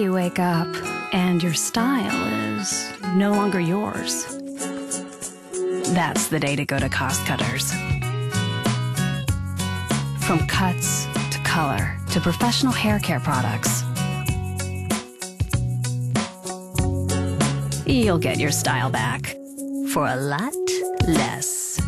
you wake up and your style is no longer yours. That's the day to go to Cost Cutters. From cuts to color to professional hair care products. You'll get your style back for a lot less.